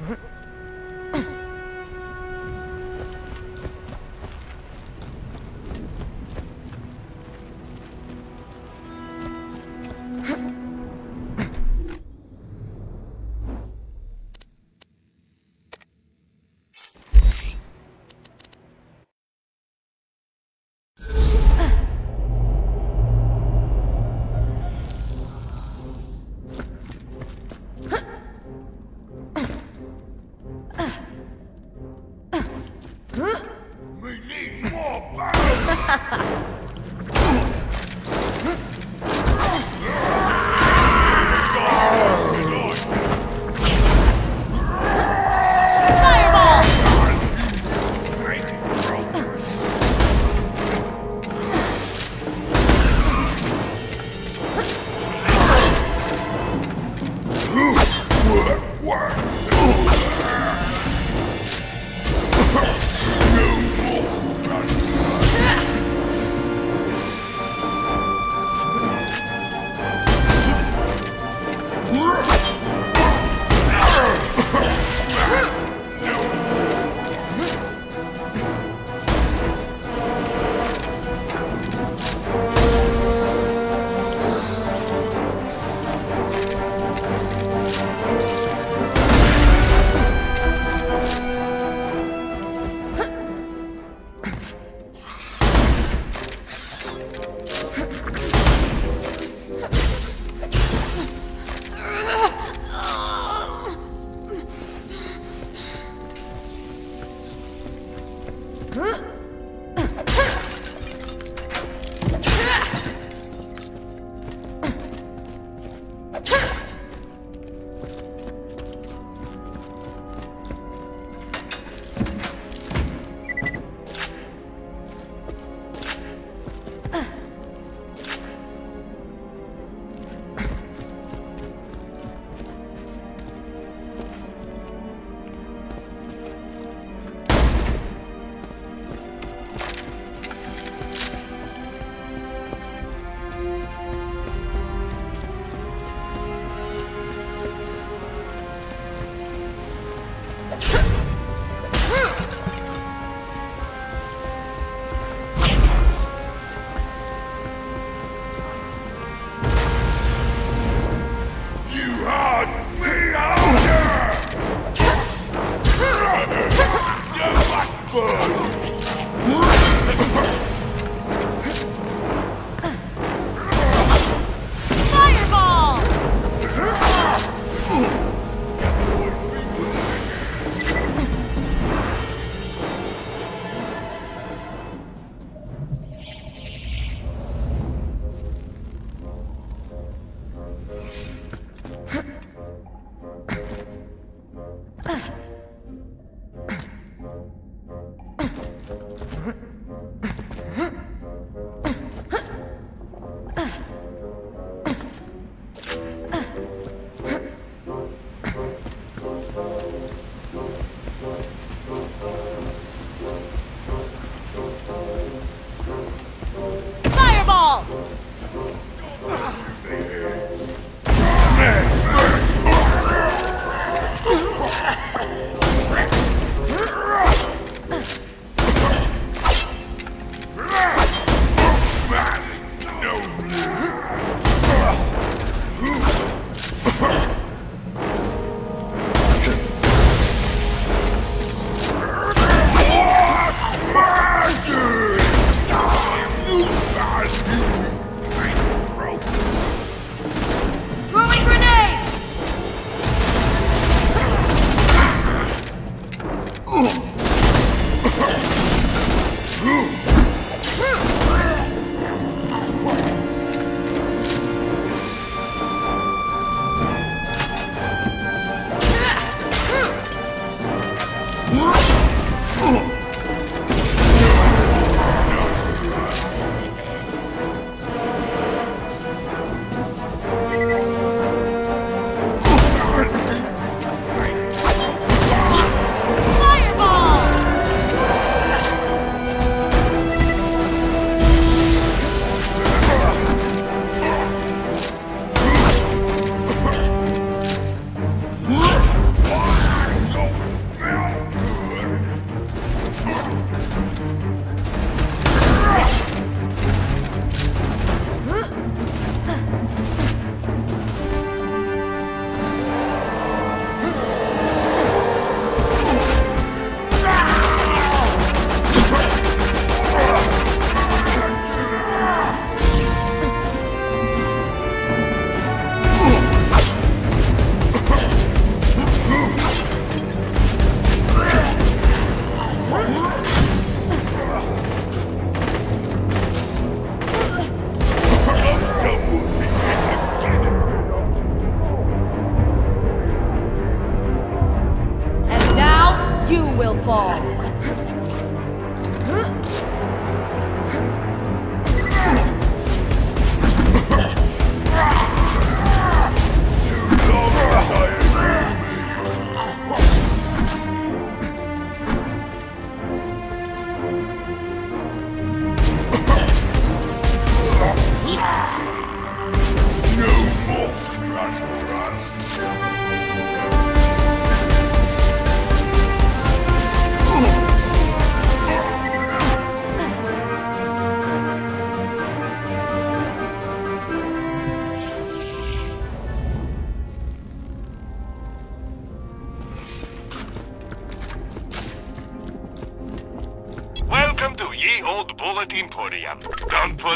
Fireball!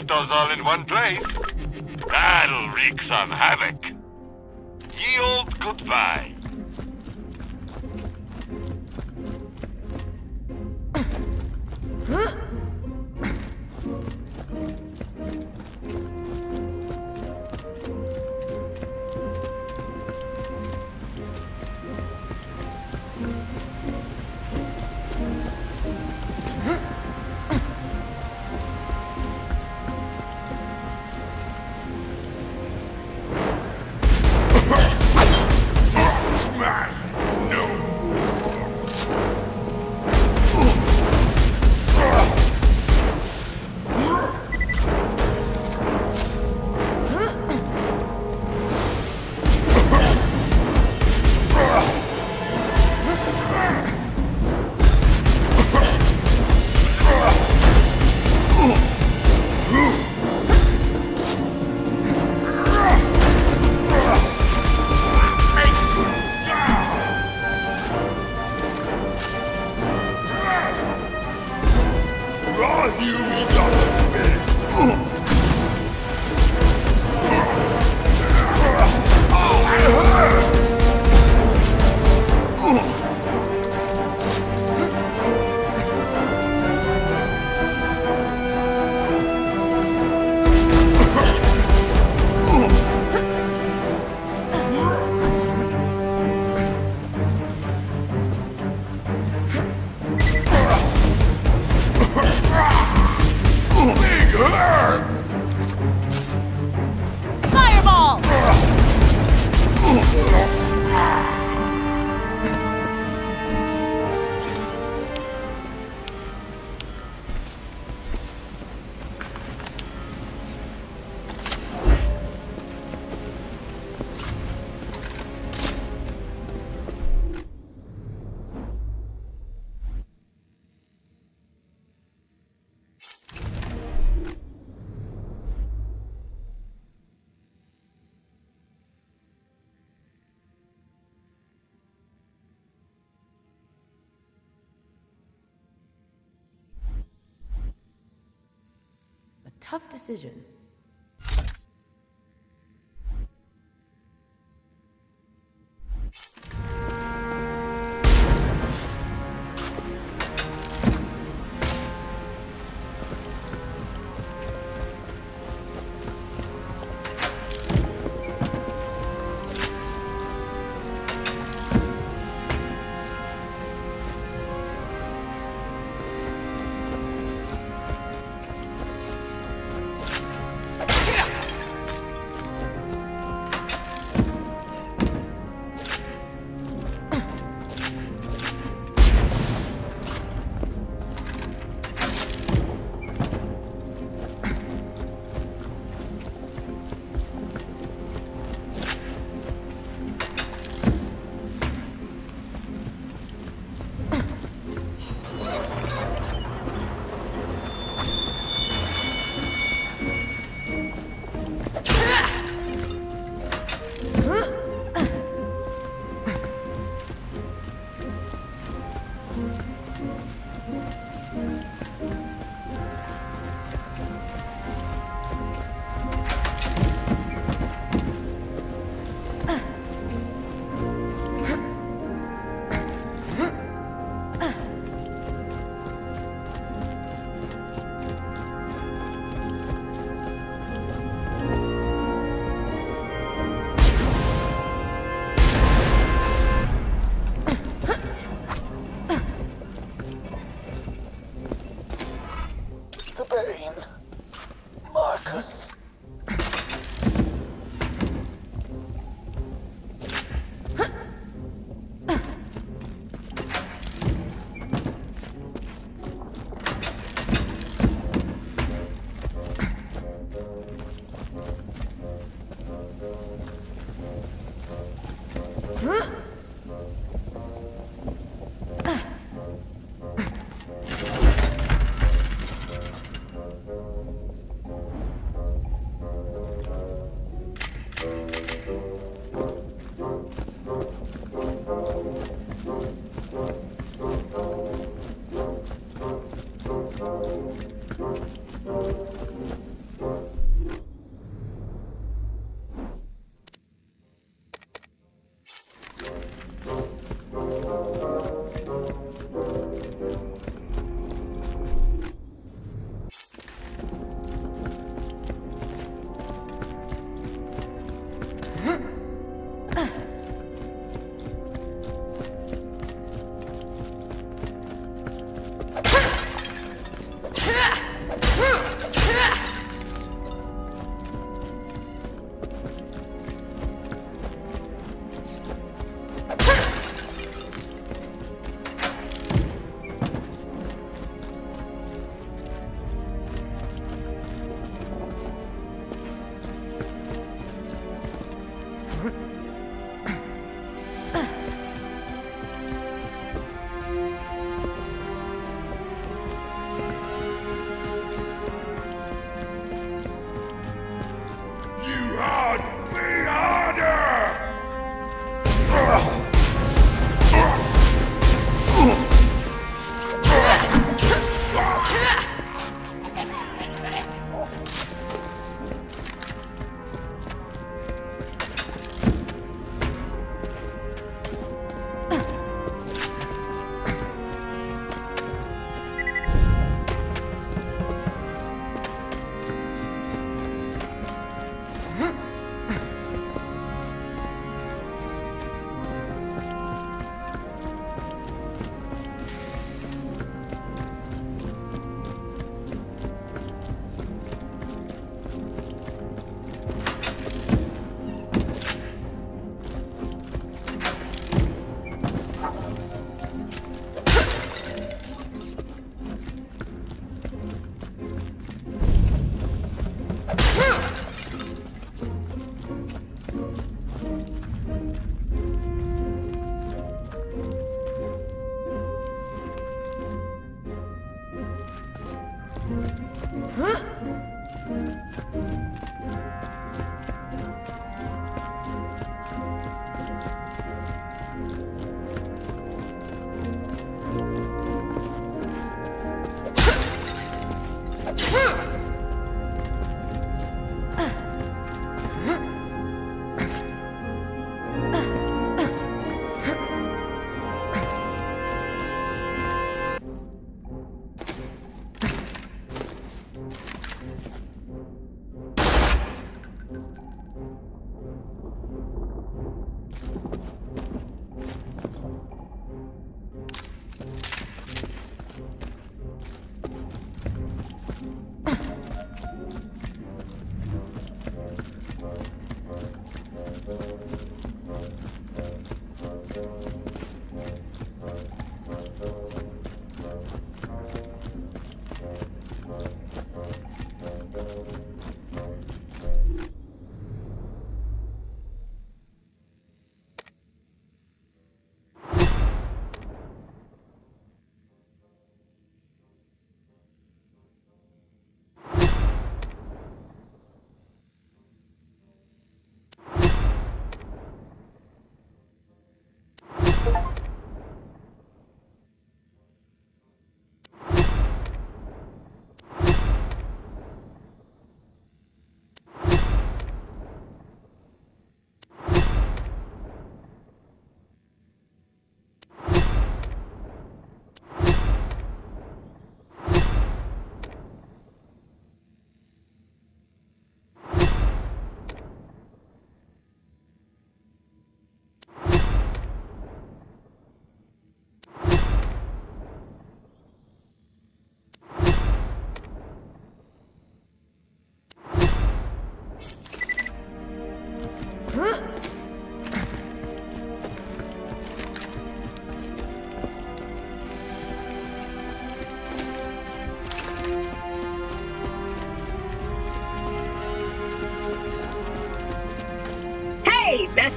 those all in one place. That'll wreak some havoc. tough decision.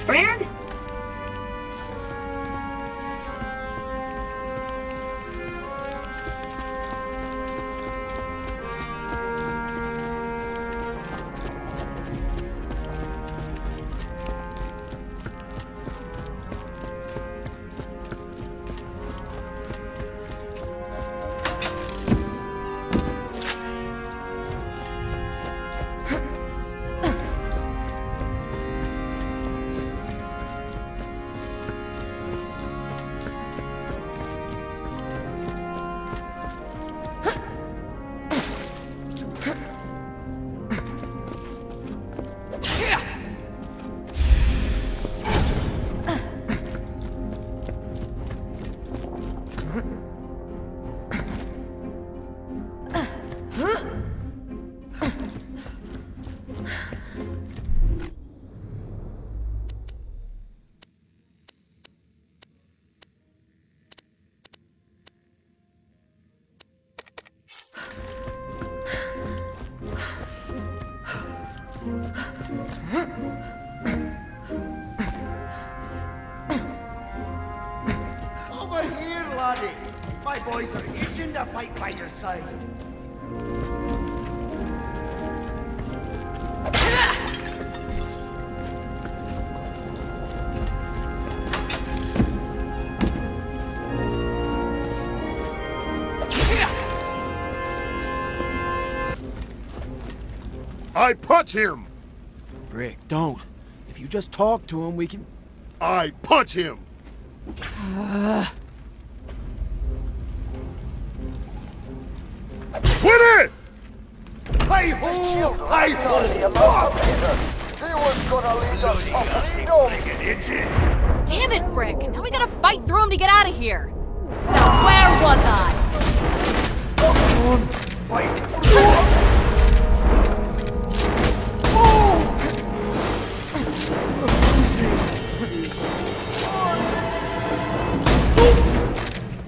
Friend? By your side. I punch him! Brick, don't. If you just talk to him, we can... I punch him! Quit ah. Gonna lead us to freedom! Damn it, Brick! Now we gotta fight through him to get out of here! Now where was I?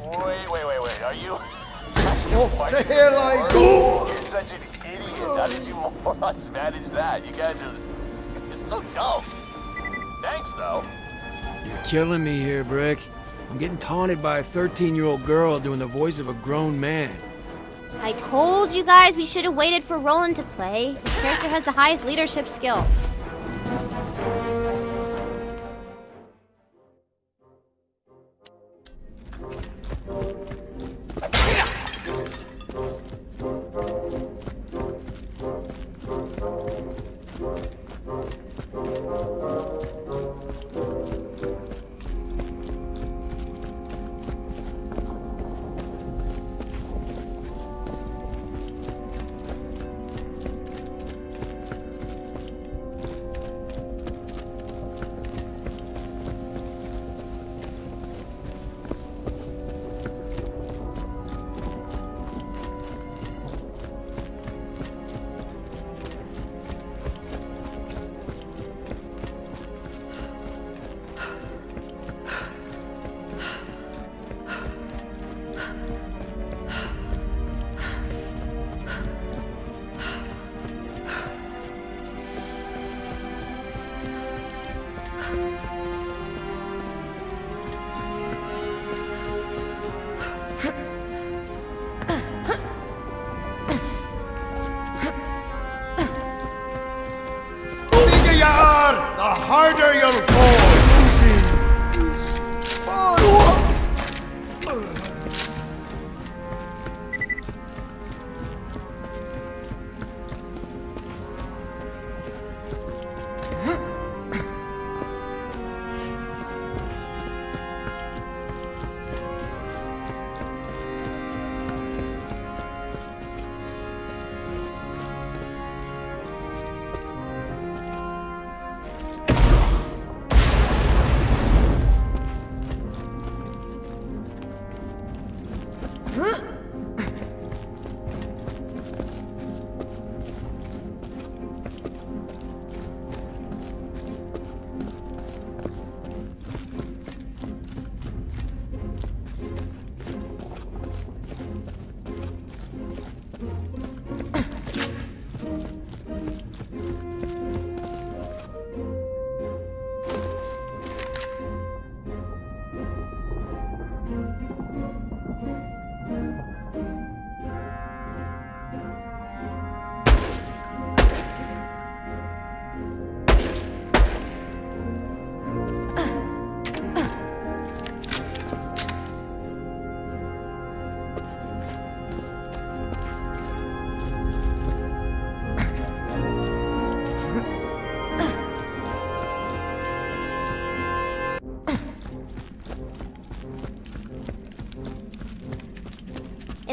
Wait, wait, wait, wait. Are you? Off the hell I go! You're such an idiot. How did you morons manage that? You guys are. Killing me here, Brick. I'm getting taunted by a 13-year-old girl doing the voice of a grown man. I told you guys we should have waited for Roland to play. His character has the highest leadership skill.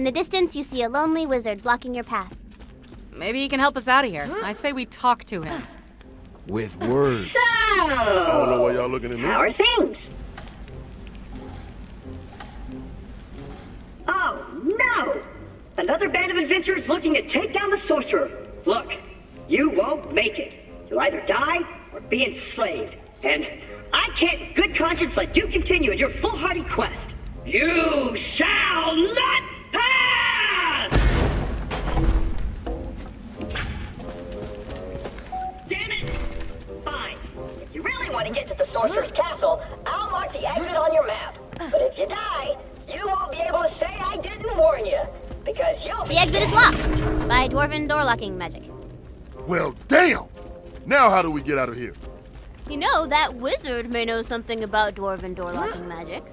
The distance, you see a lonely wizard blocking your path. Maybe he can help us out of here. I say we talk to him. With words. I don't know why y'all looking at me. How are things? Oh, no! Another band of adventurers looking to take down the sorcerer. Look, you won't make it. You'll either die or be enslaved. And I can't, in good conscience, let you continue in your foolhardy quest. You shall not sorcerer's castle, I'll mark the exit on your map. But if you die, you won't be able to say I didn't warn you. Because you'll be The exit is locked by dwarven door locking magic. Well, damn! Now how do we get out of here? You know, that wizard may know something about dwarven door locking magic.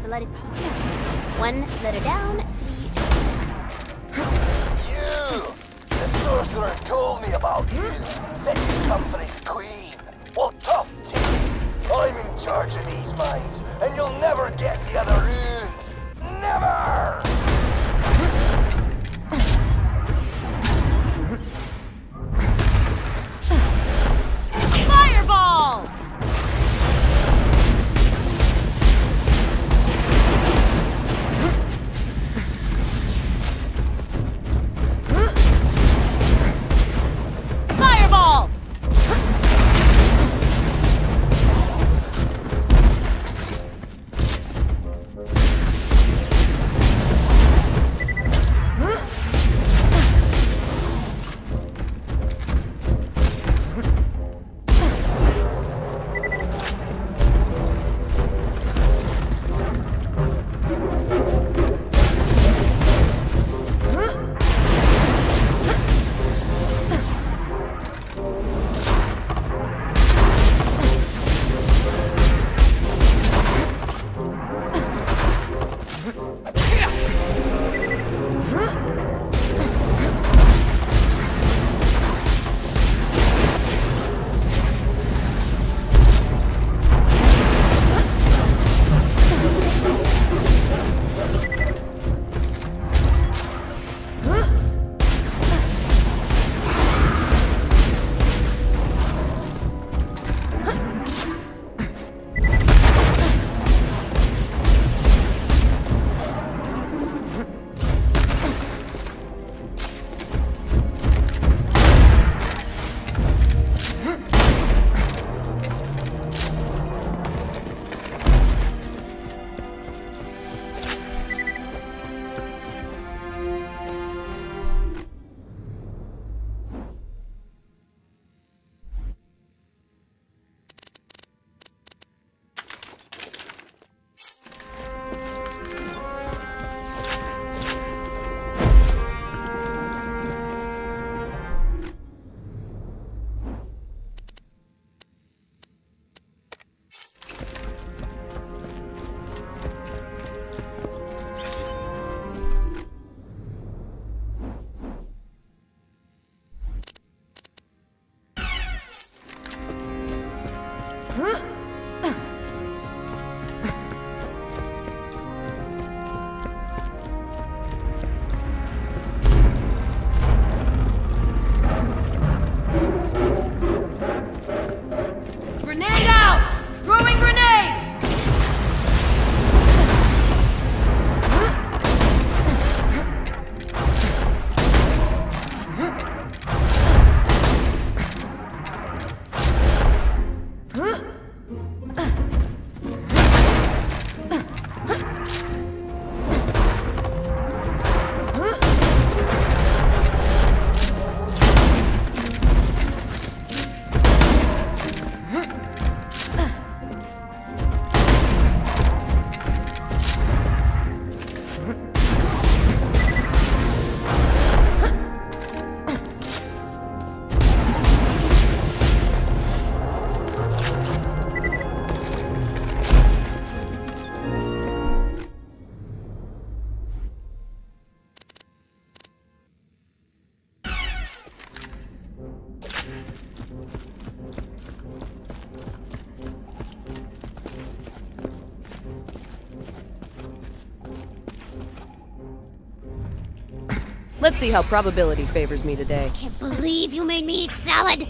For the letter T. One letter down, Let's see how probability favors me today. I can't believe you made me eat salad!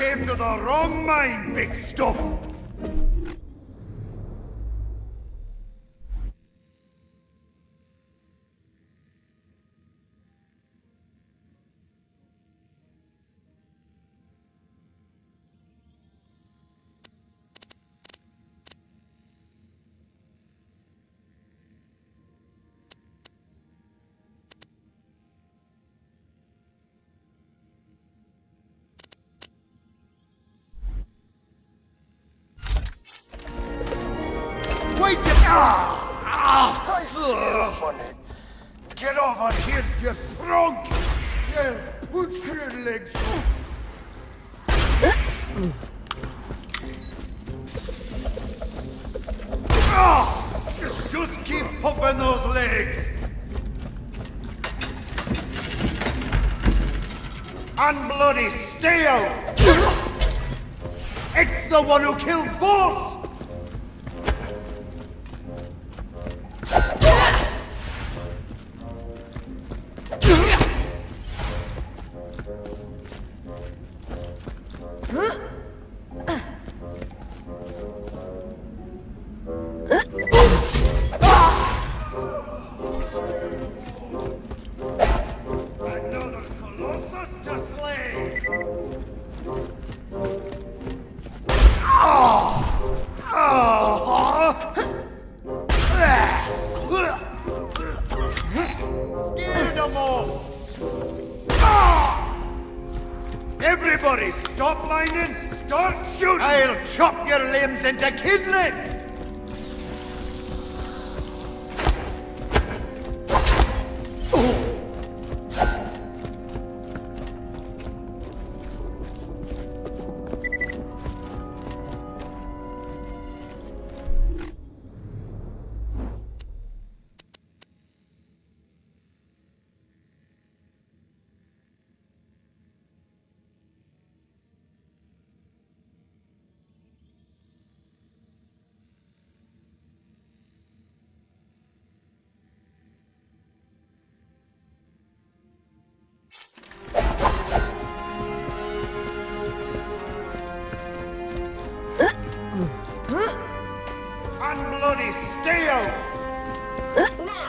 came to the wrong mine, big stuff.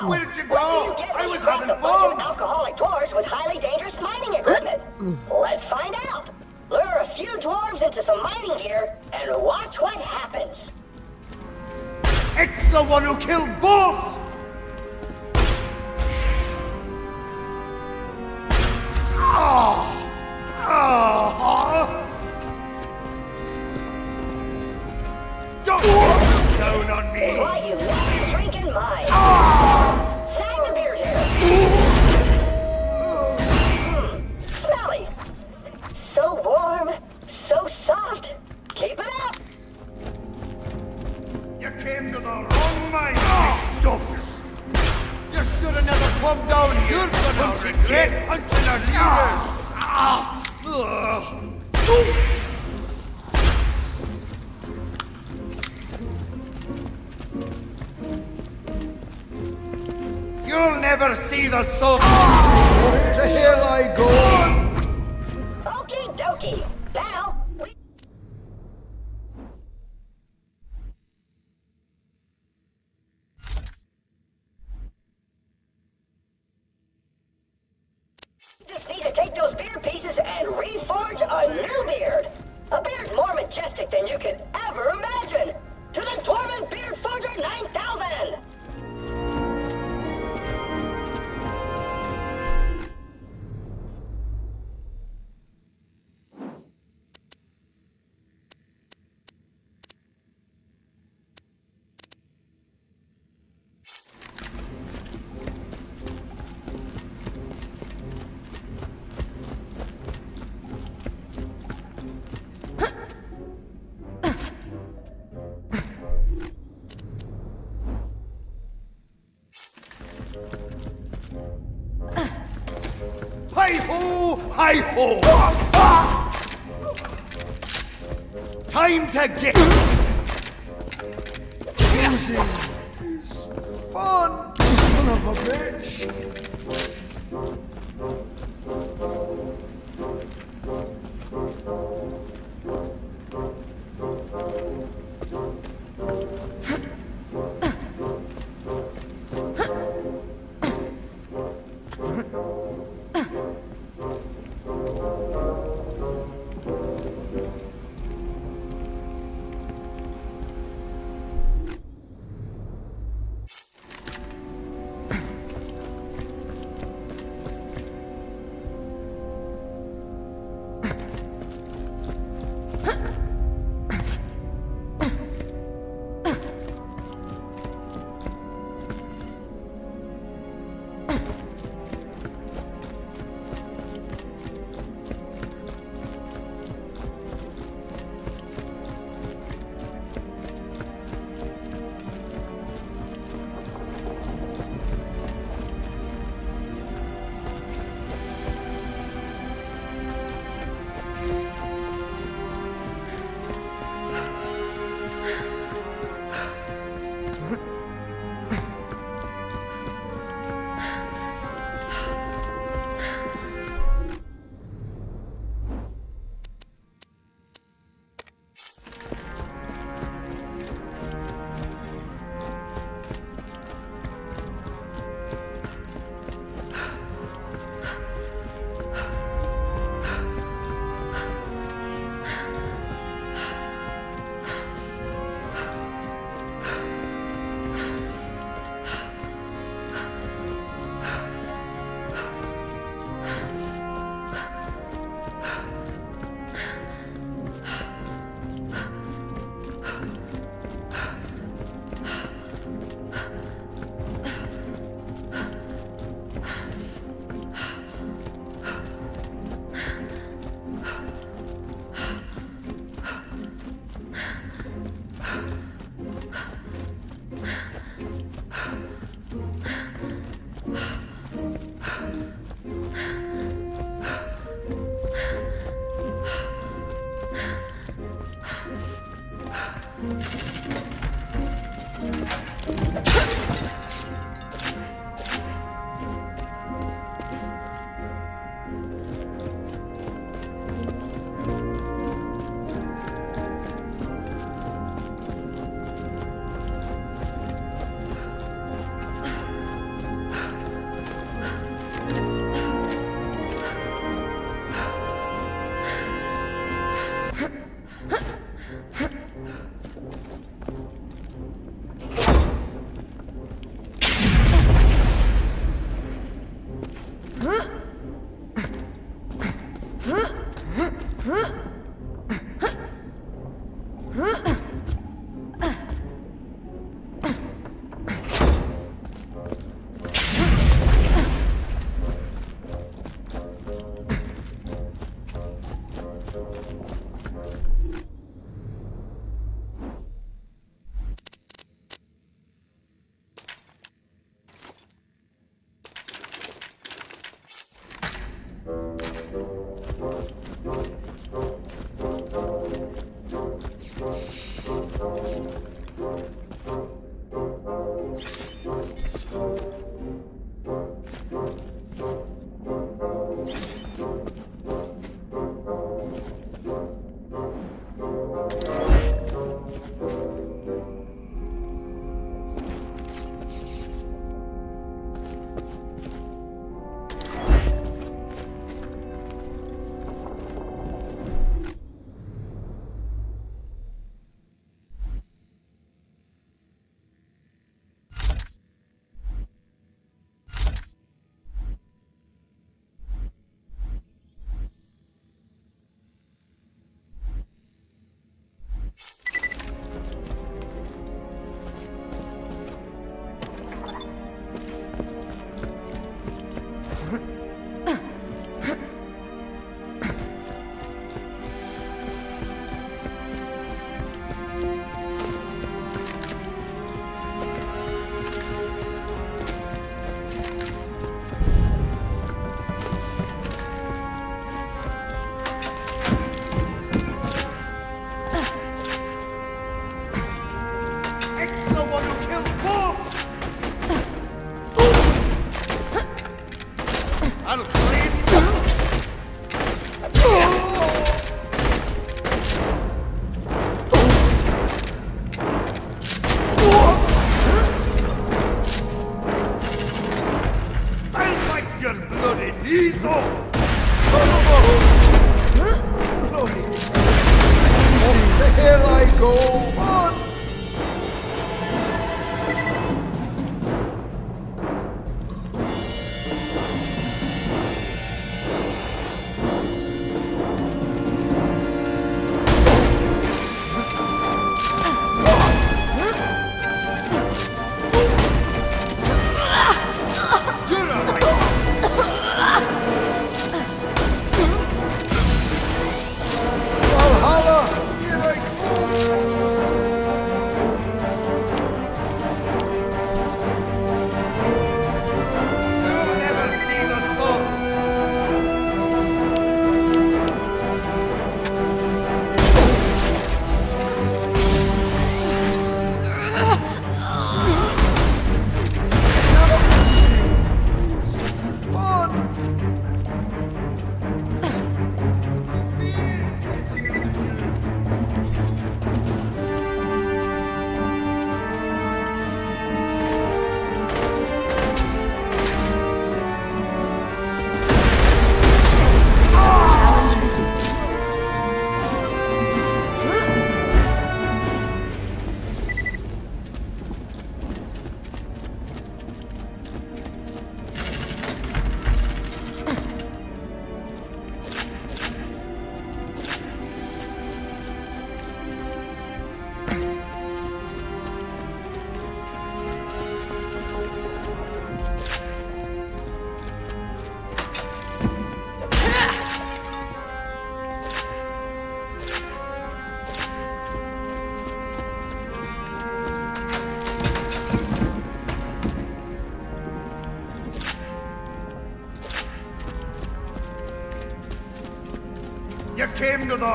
now? Where did you go? What do you get when I you cross a bunch of alcoholic dwarves with highly dangerous mining equipment? Mm. Let's find out. Lure a few dwarves into some mining gear and watch what happens. It's the one who killed both. to get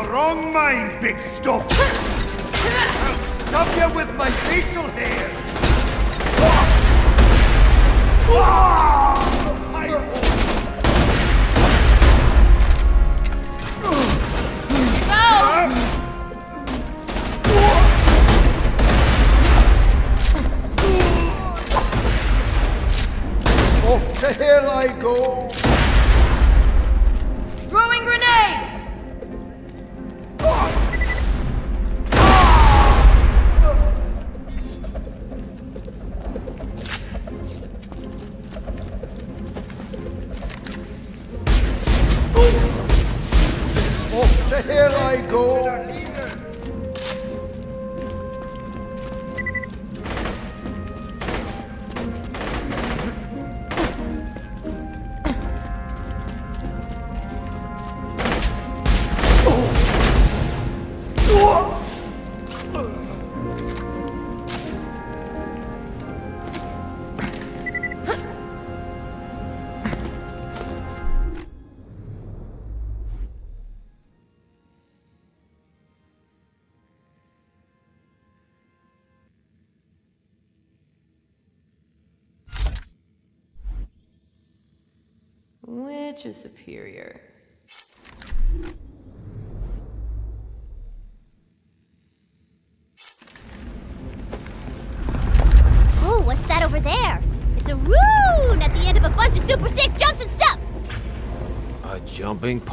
wrong mind, big stuff! I'll stop you with my facial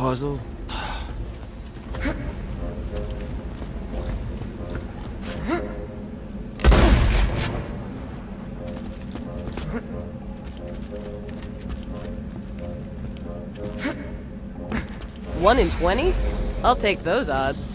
puzzle? One in 20? I'll take those odds.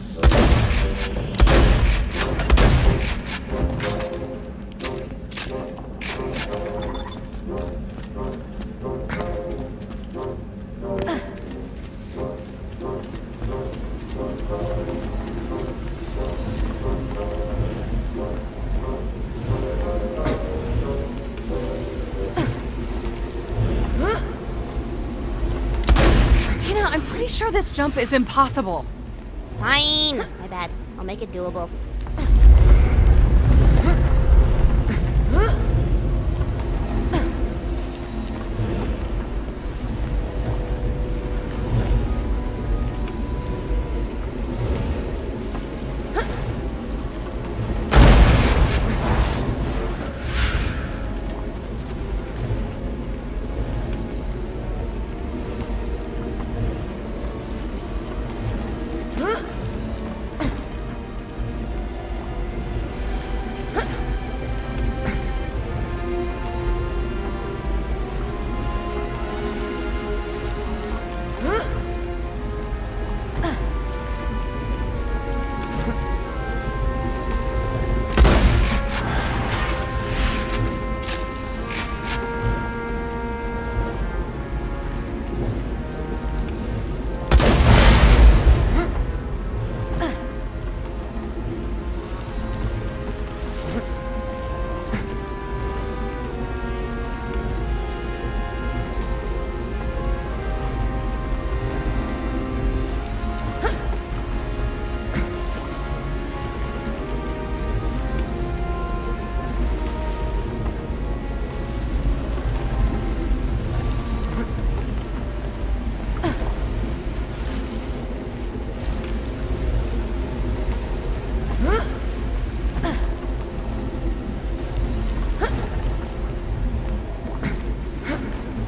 This jump is impossible. Fine. My bad. I'll make it doable.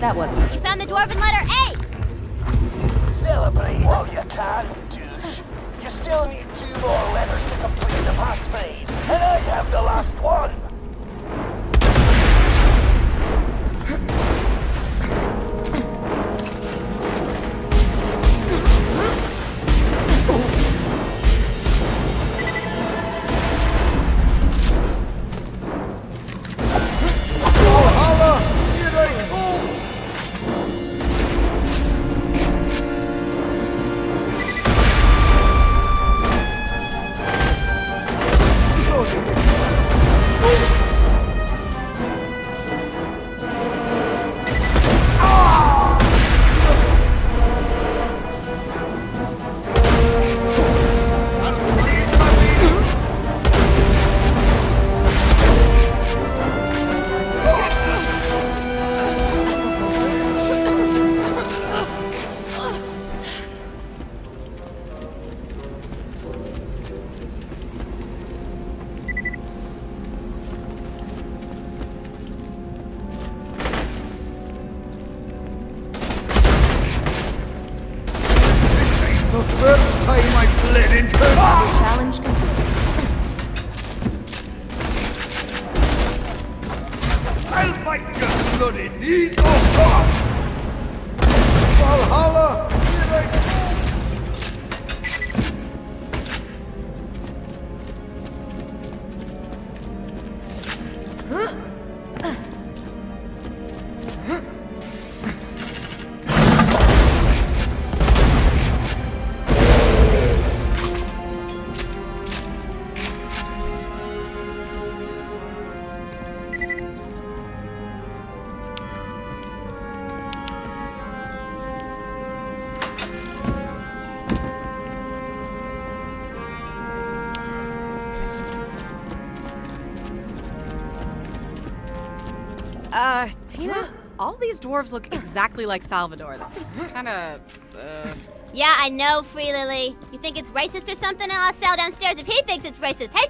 That wasn't. You found the dwarven letter A! Celebrate while you can. Dwarves look exactly like Salvador. This is kind of. Uh... Yeah, I know, Free Lily. You think it's racist or something? I'll sell downstairs if he thinks it's racist. Hey,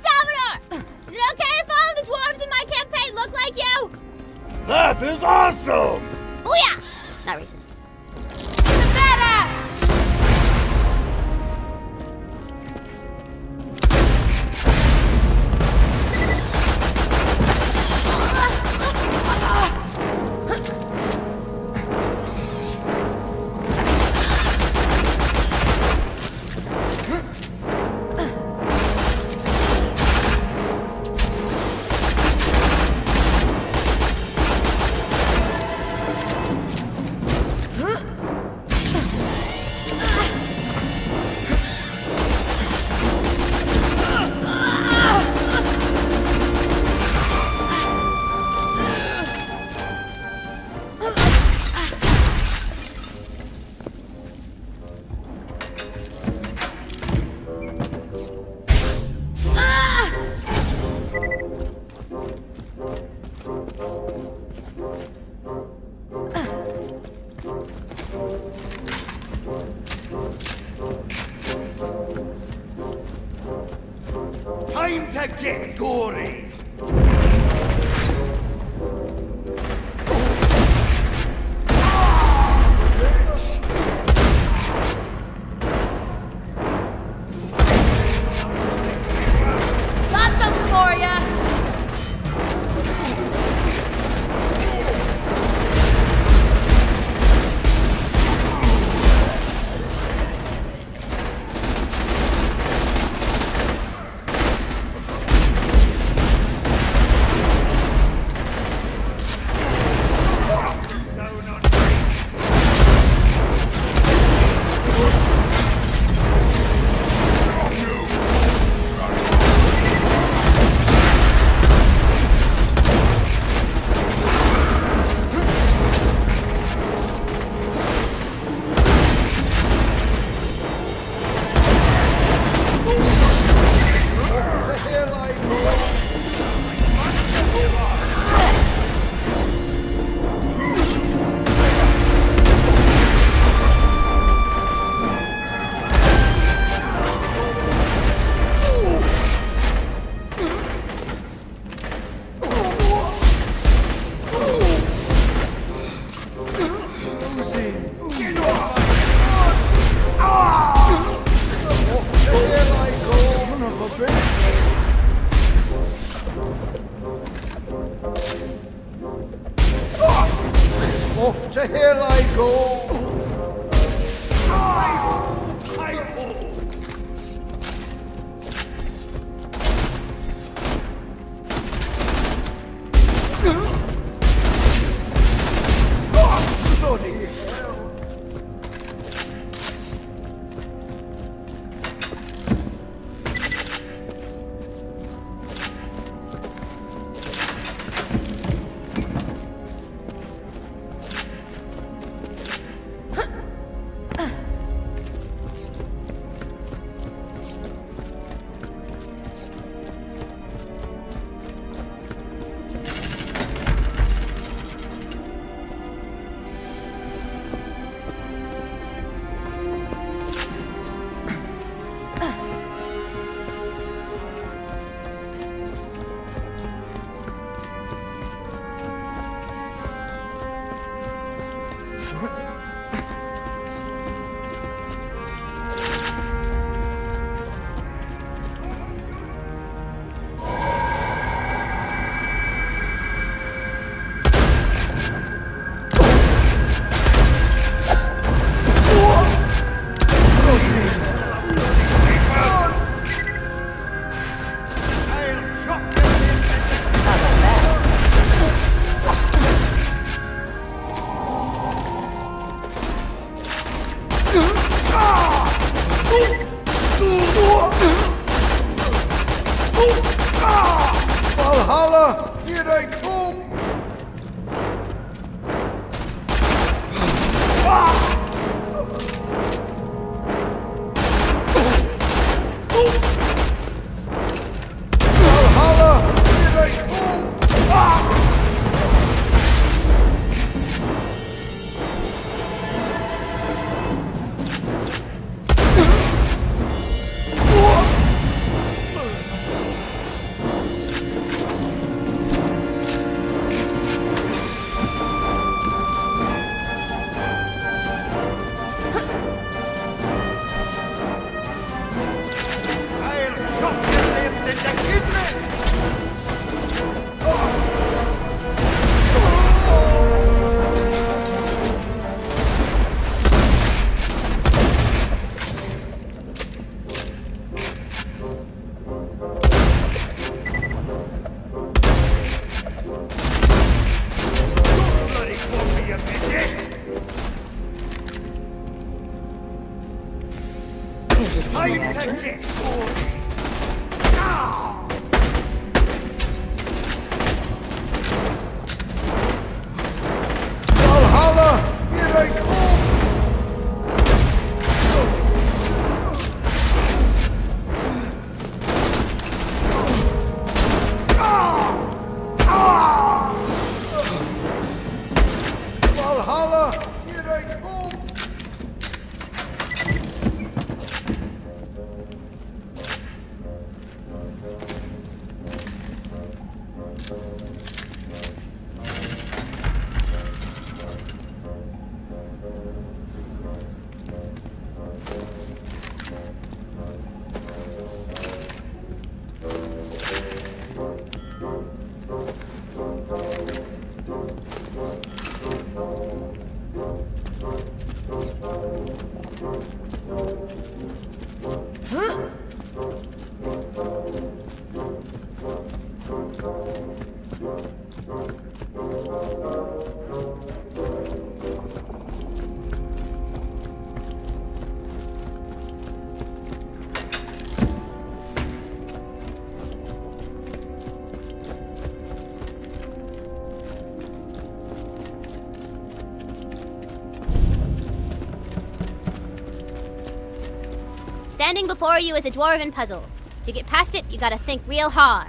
Standing before you is a dwarven puzzle. To get past it, you gotta think real hard.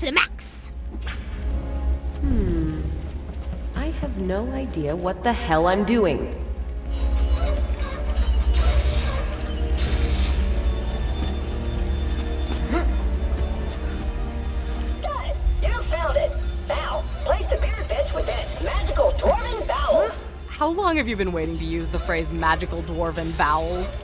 To the max! Hmm. I have no idea what the hell I'm doing. How long have you been waiting to use the phrase magical dwarven vowels"?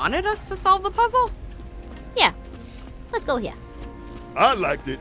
wanted us to solve the puzzle? Yeah. Let's go here. I liked it.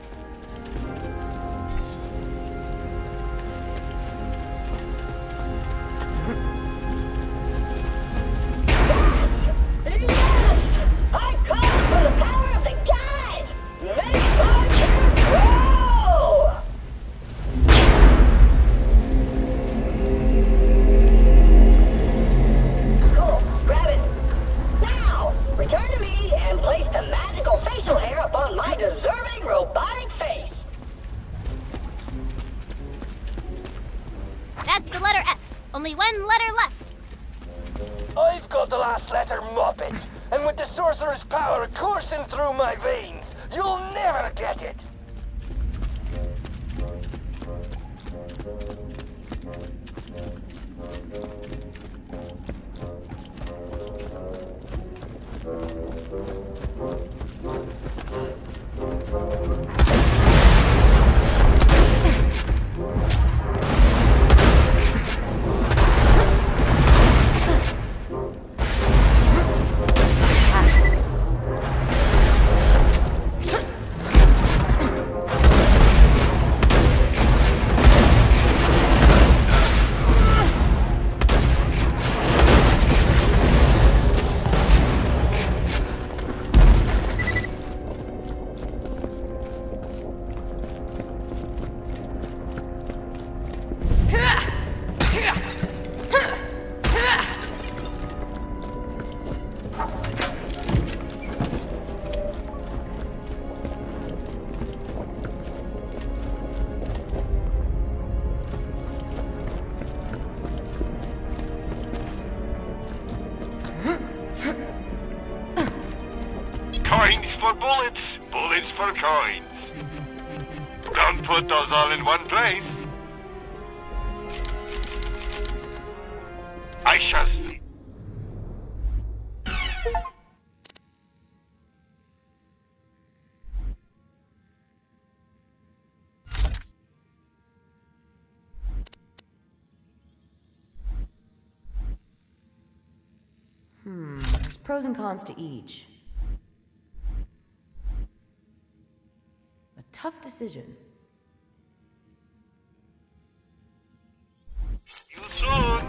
Tough decision. You soon.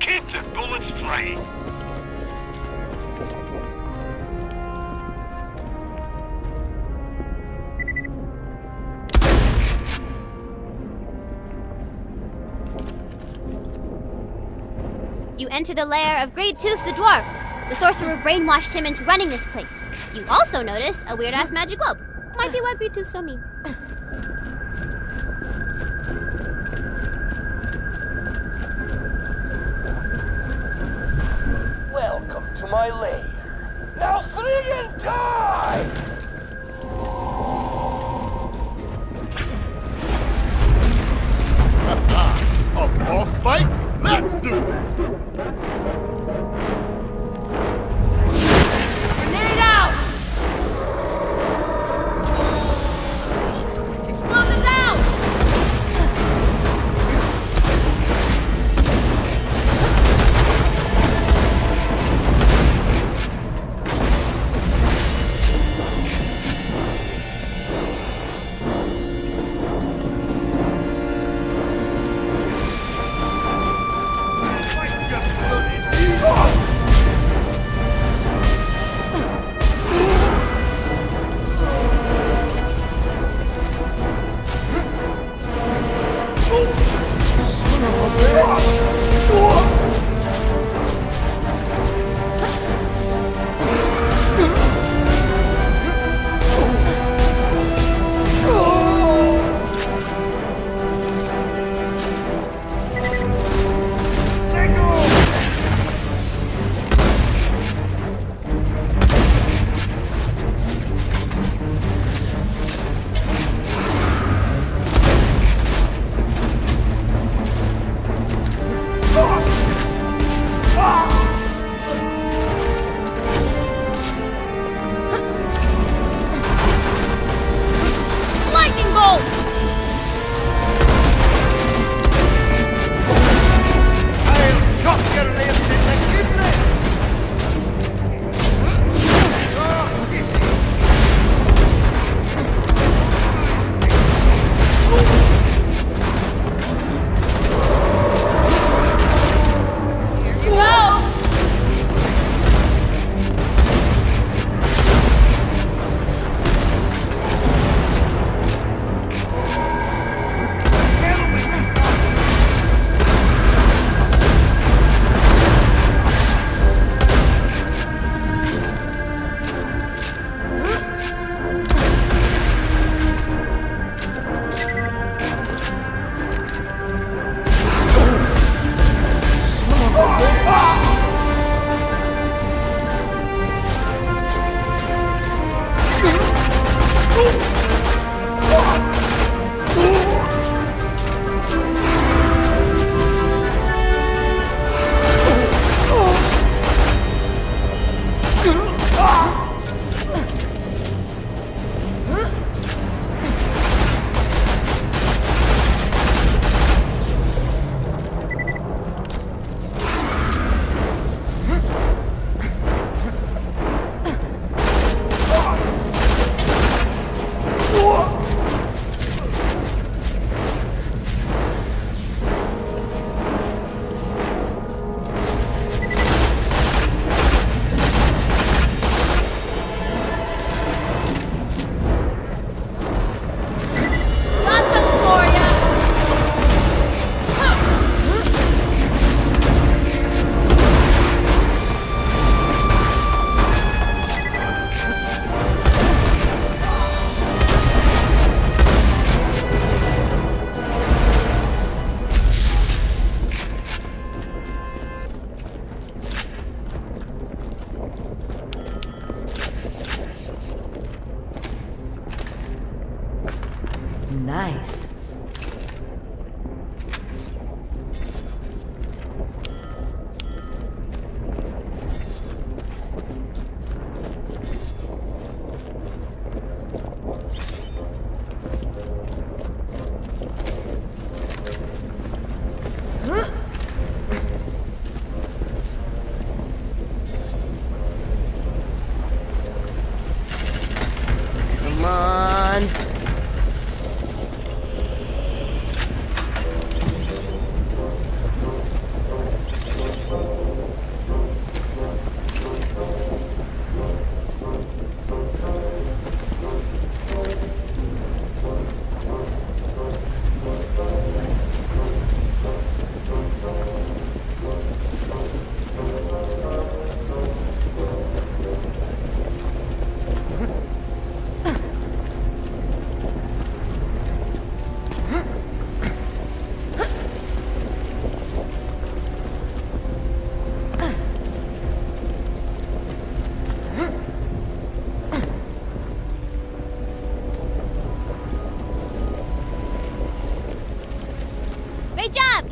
Keep the bullets flying. You enter the lair of Great Tooth the dwarf. The sorcerer brainwashed him into running this place. You also notice a weird ass magic globe. Might be why Great Tooth's so mean. Welcome to my lair. Now flee and die! A boss fight? Let's do this!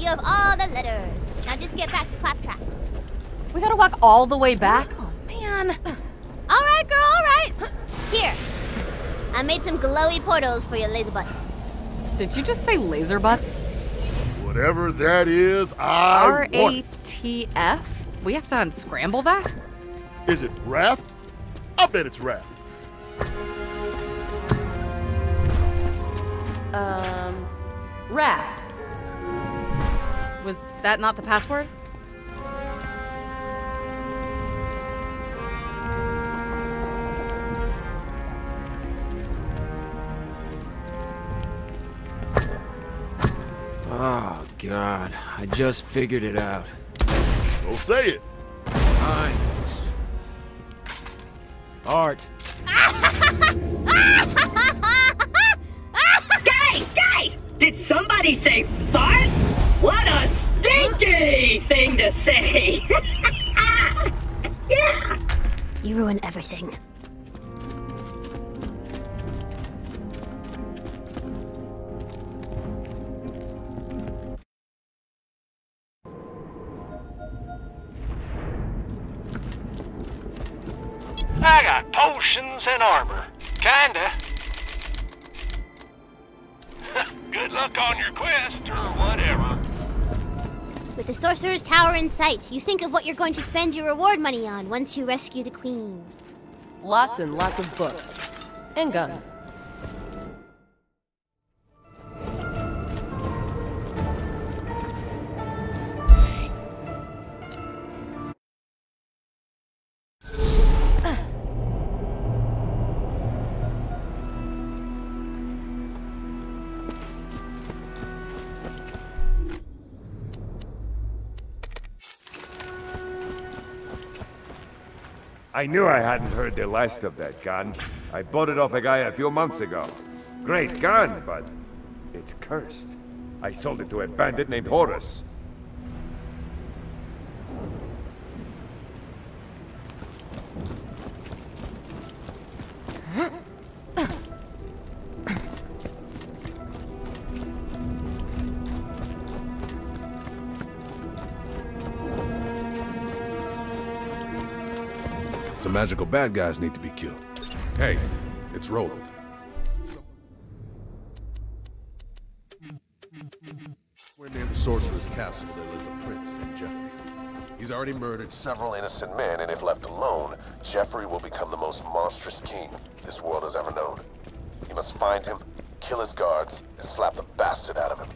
You have all the letters. Now just get back to Claptrap. We gotta walk all the way back? Oh, man. All right, girl, all right. Here. I made some glowy portals for your laser butts. Did you just say laser butts? Whatever that is, I R want A it. T F? We have to unscramble that? Is it raft? I bet it's raft. Um, raft. Was that not the password? Oh, God. I just figured it out. So say it. Fine. It's... Art. Guys, guys! Did somebody say fart? What a stinky thing to say! yeah! You ruin everything. I got potions and armor. Kinda. Good luck on your quest, or whatever. With the Sorcerer's Tower in sight, you think of what you're going to spend your reward money on once you rescue the Queen. Lots and lots of books. And guns. I knew I hadn't heard the last of that gun. I bought it off a guy a few months ago. Great gun, but it's cursed. I sold it to a bandit named Horus. Magical bad guys need to be killed. Hey, it's Roland. We're near the sorcerer's castle. There lives a prince named Jeffrey. He's already murdered Several innocent men, and if left alone, Jeffrey will become the most monstrous king this world has ever known. You must find him, kill his guards, and slap the bastard out of him.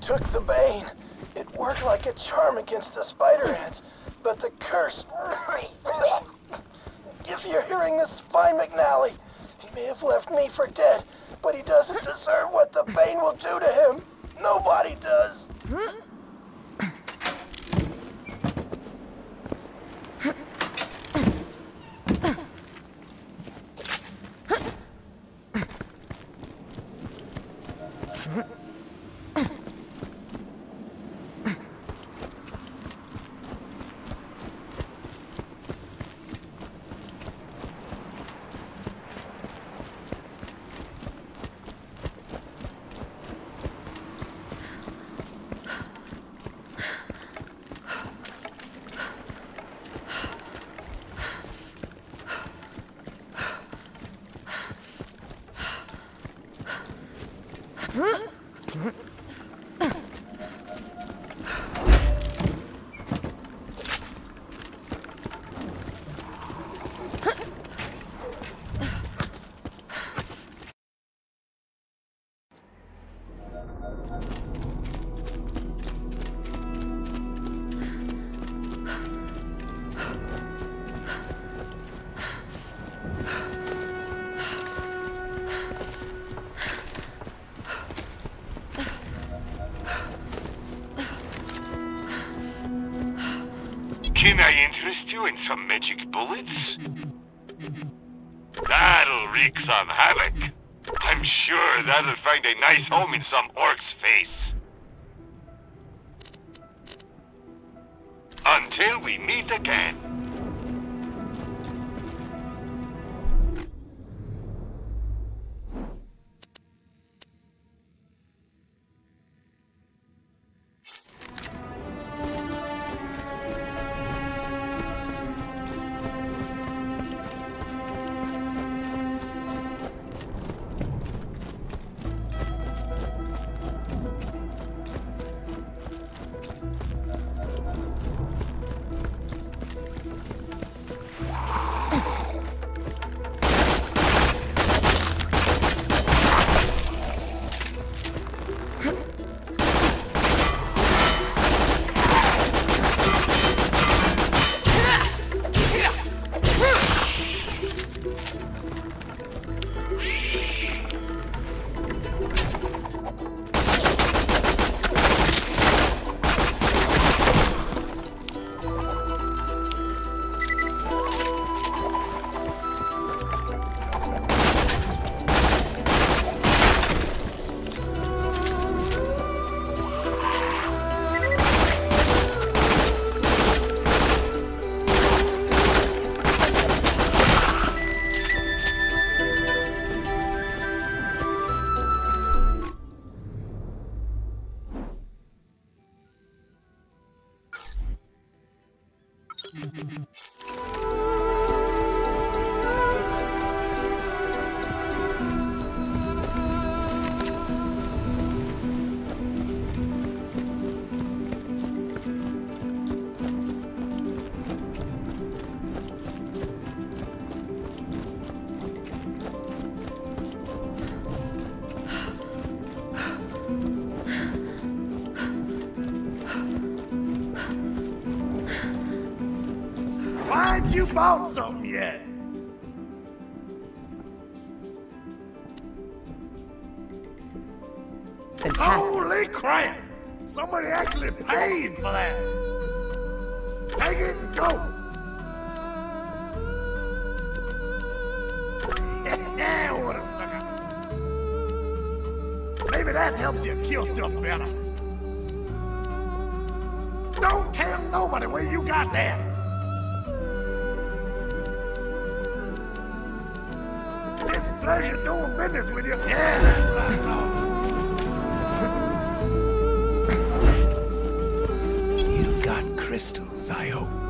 Took the Bane. It worked like a charm against the spider ants, but the curse. if you're hearing this, find McNally. He may have left me for dead, but he doesn't deserve what the Bane will do to him. Nobody does. You in some magic bullets? That'll wreak some havoc. I'm sure that'll find a nice home in some orc's face. Fantastic. Holy crap! Somebody actually paid for that! Take it and go! what a sucker! Maybe that helps you kill stuff better. Don't tell nobody where you got that! This pleasure doing business with you. Yeah, crystals, I hope.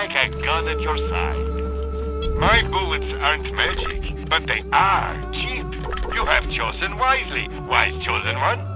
like a gun at your side. My bullets aren't magic, but they are cheap. You have chosen wisely, wise chosen one.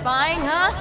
Satisfying, huh?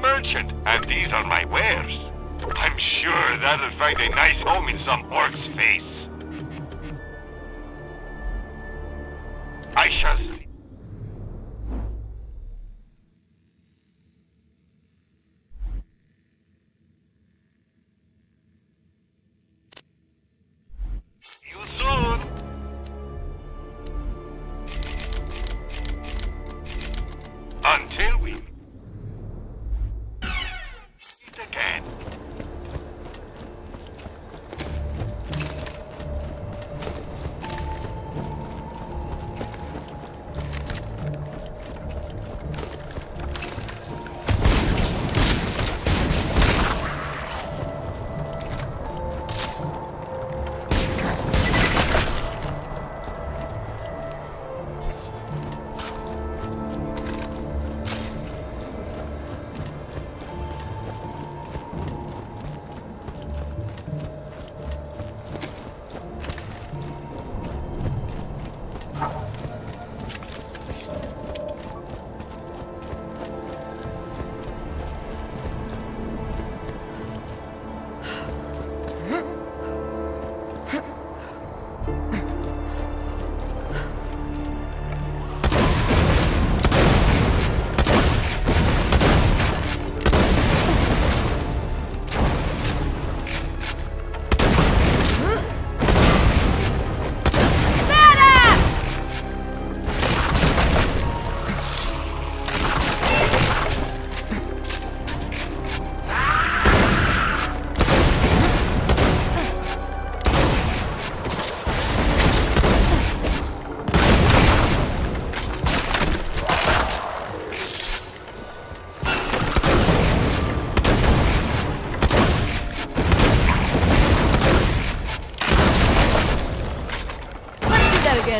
Merchant, and these are my wares. I'm sure that'll find a nice home in some orc's face. I shall see.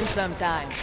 Sometime.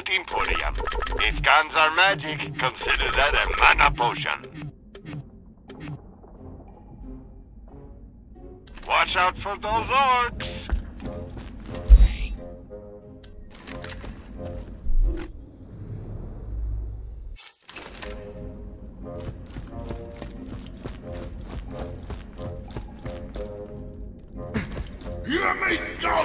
Old Emporium. If guns are magic, consider that a mana potion. Watch out for those orcs! Your mate's got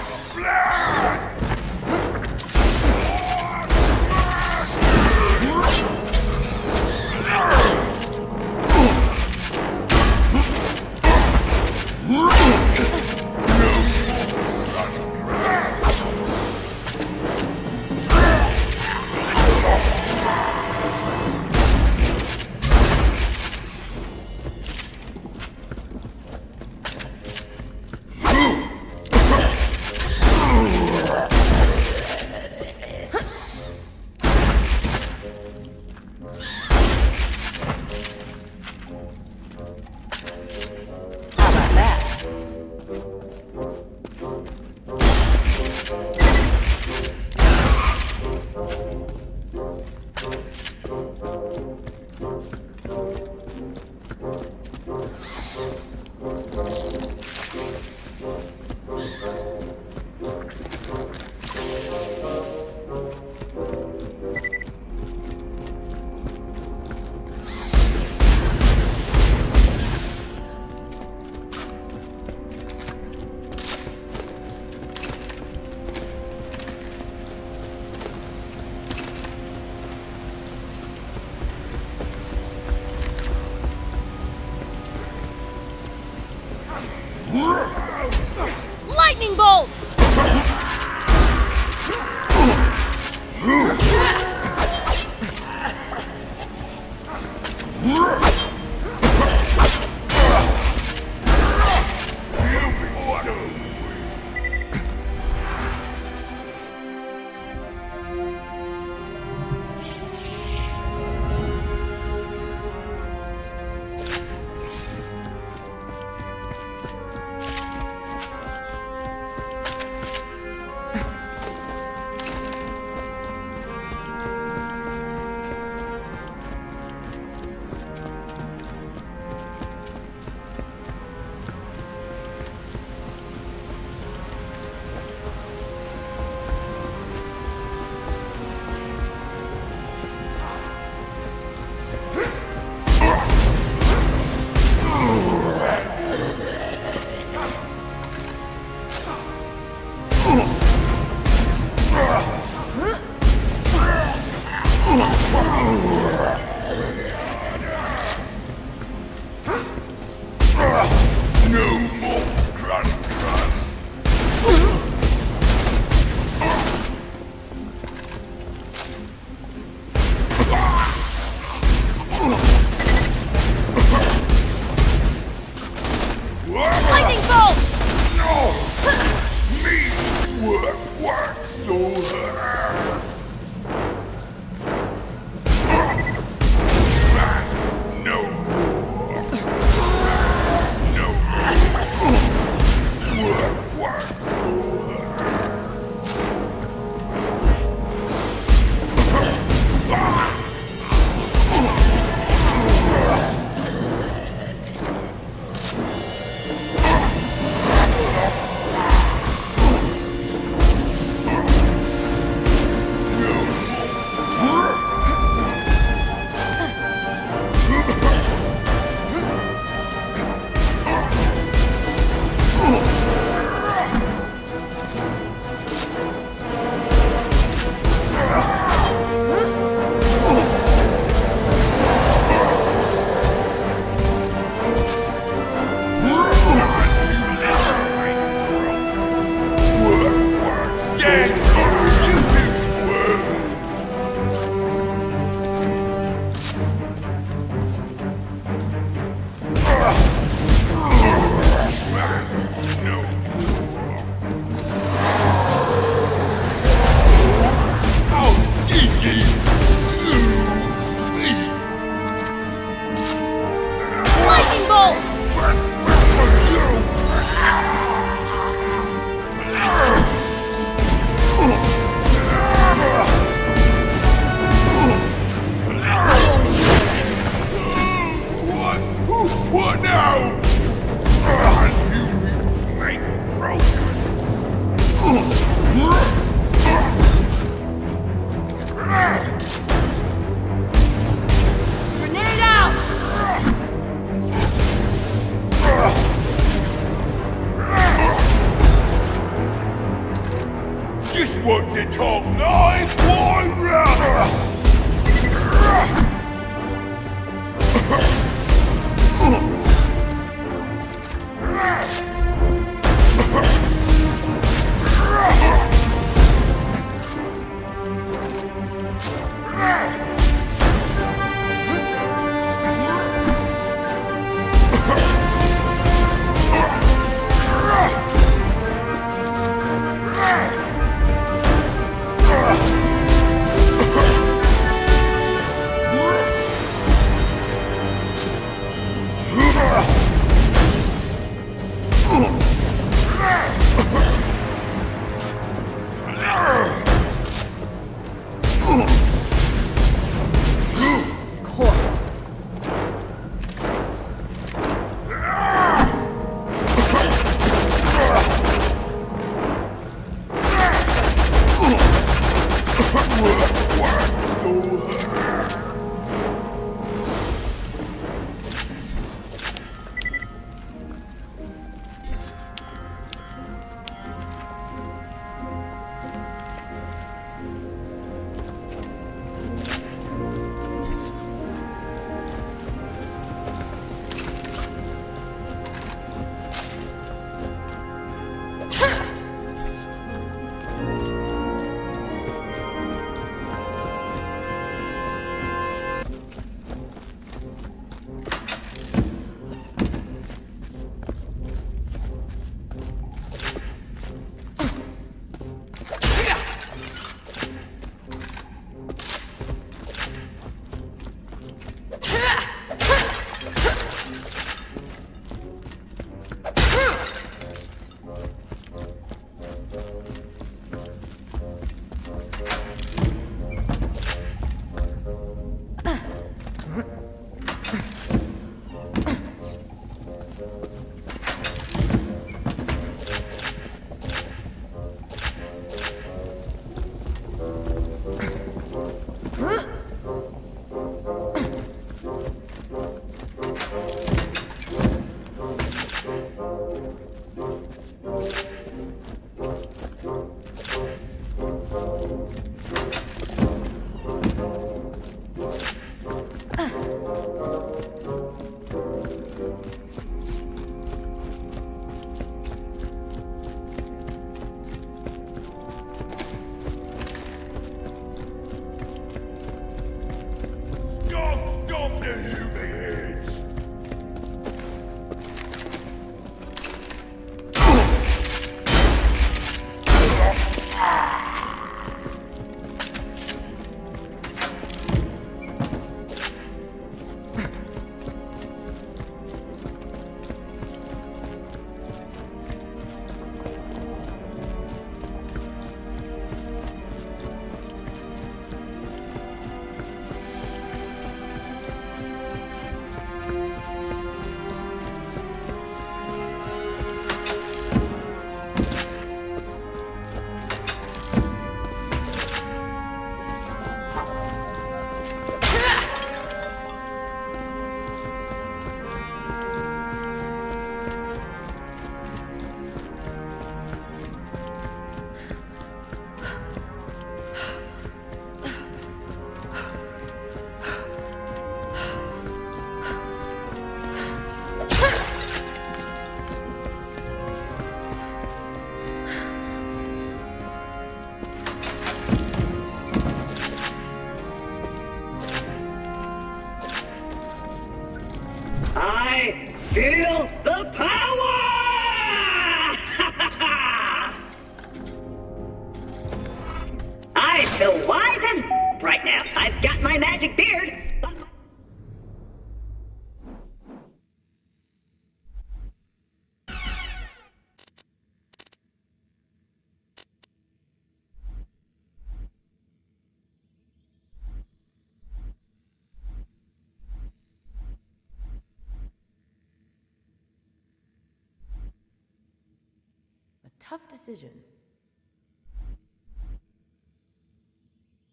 decision.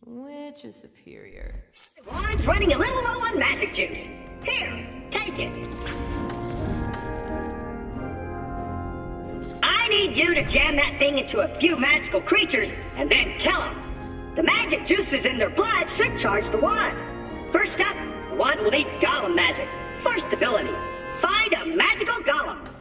Which is superior? Wand's running a little low on magic juice. Here, take it. I need need you to jam that thing into a few magical creatures and then kill them. The magic juices in their blood should charge the wand. First up, the wand will need golem magic. First ability, find a magical golem.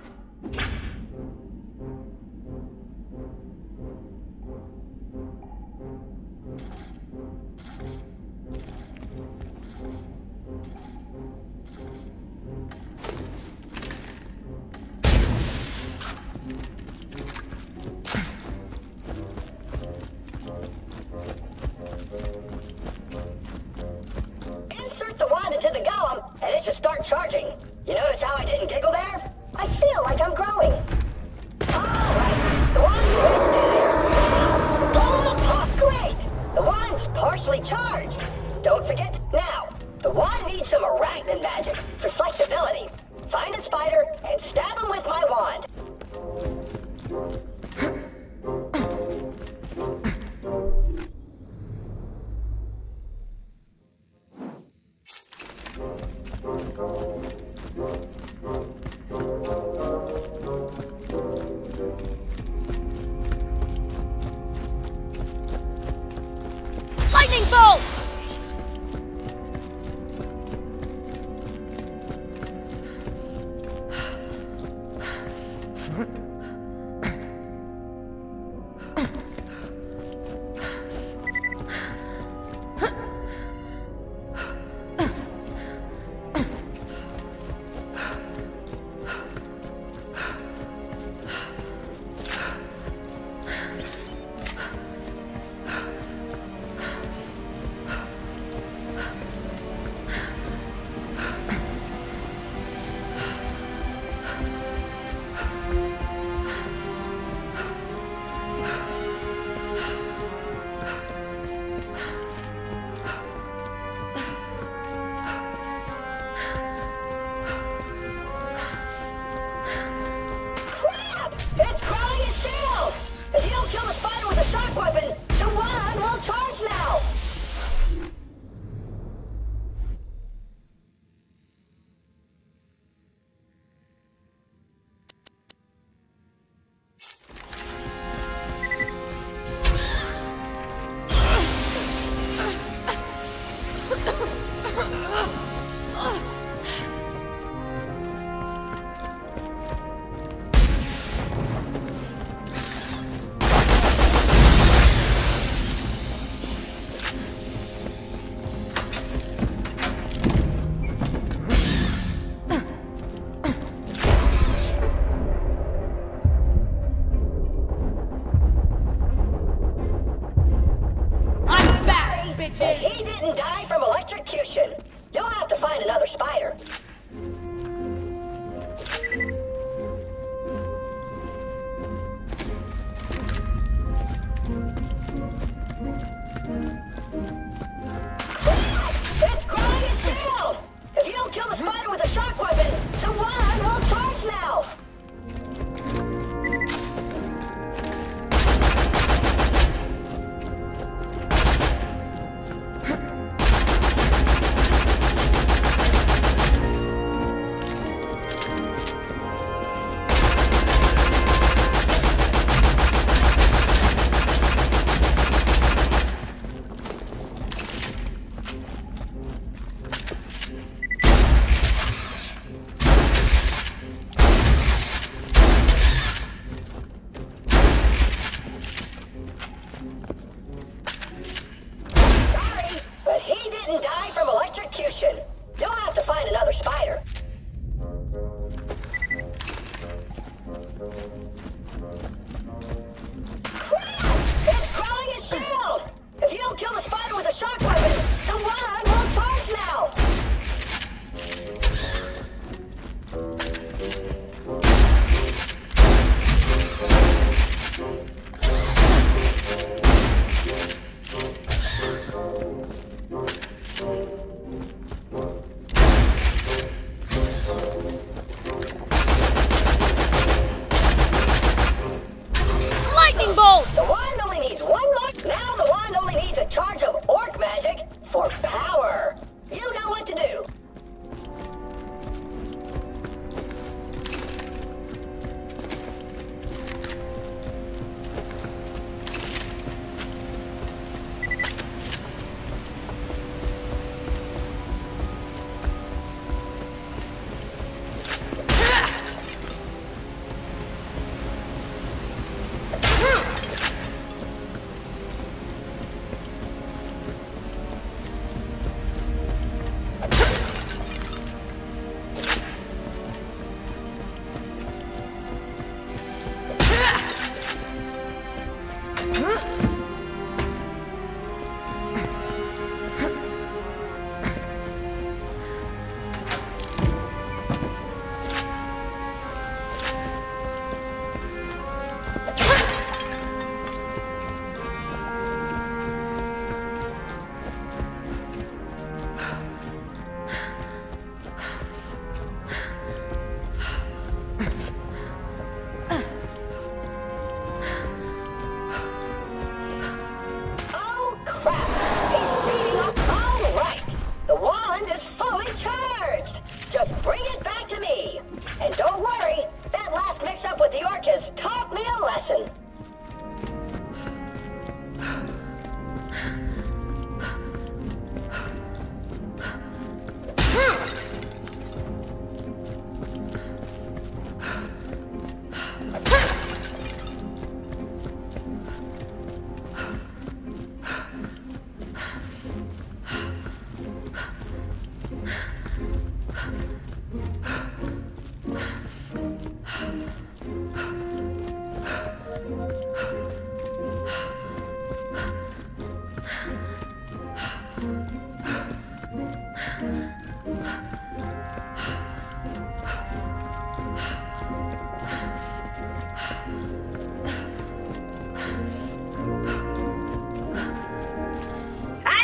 I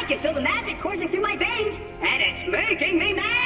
can feel the magic coursing through my veins, and it's making me mad!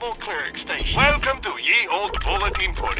Cleric station. Welcome to Ye Old Bullet Emporium.